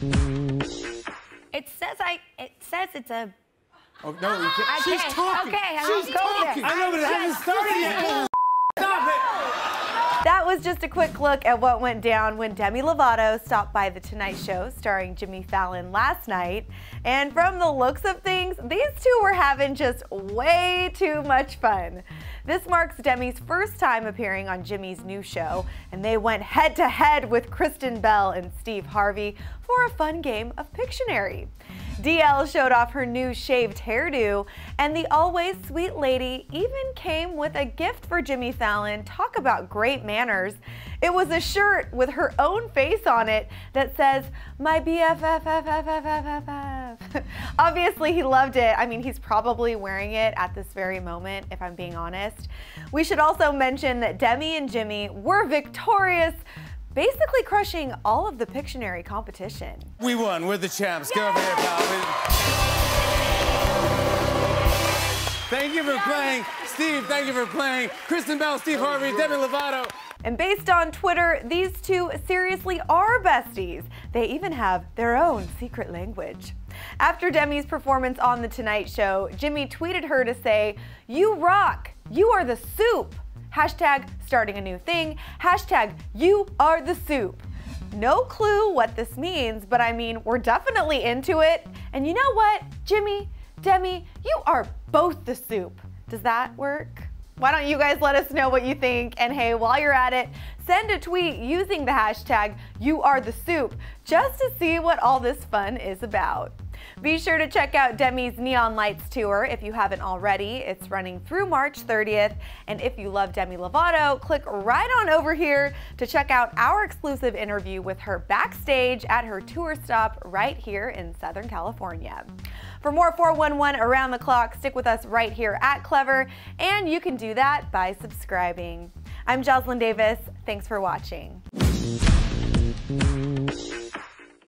It says I. It says it's a. Oh, no, you can't. I She's can't. talking. Okay, I She's won't go talking. there. I know, but it hasn't started yet. Was just a quick look at what went down when Demi Lovato stopped by The Tonight Show starring Jimmy Fallon last night. And from the looks of things, these two were having just way too much fun. This marks Demi's first time appearing on Jimmy's new show, and they went head to head with Kristen Bell and Steve Harvey for a fun game of Pictionary. DL showed off her new shaved hairdo, and the always sweet lady even came with a gift for Jimmy Fallon. Talk about great manners. It was a shirt with her own face on it that says, My BFFFFFFF. Obviously, he loved it. I mean, he's probably wearing it at this very moment, if I'm being honest. We should also mention that Demi and Jimmy were victorious basically crushing all of the Pictionary competition. We won. We're the champs. Get over here, pal. Thank you for playing. Steve, thank you for playing. Kristen Bell, Steve Harvey, Demi Lovato. And based on Twitter, these two seriously are besties. They even have their own secret language. After Demi's performance on The Tonight Show, Jimmy tweeted her to say, You rock! You are the soup! Hashtag starting a new thing. Hashtag you are the soup. No clue what this means, but I mean, we're definitely into it. And you know what, Jimmy, Demi, you are both the soup. Does that work? Why don't you guys let us know what you think? And hey, while you're at it, send a tweet using the hashtag you are the soup just to see what all this fun is about. Be sure to check out Demi's Neon Lights tour if you haven't already. It's running through March 30th. And if you love Demi Lovato, click right on over here to check out our exclusive interview with her backstage at her tour stop right here in Southern California. For more 411 around the clock, stick with us right here at Clevver, and you can do that by subscribing. I'm Joslyn Davis. Thanks for watching.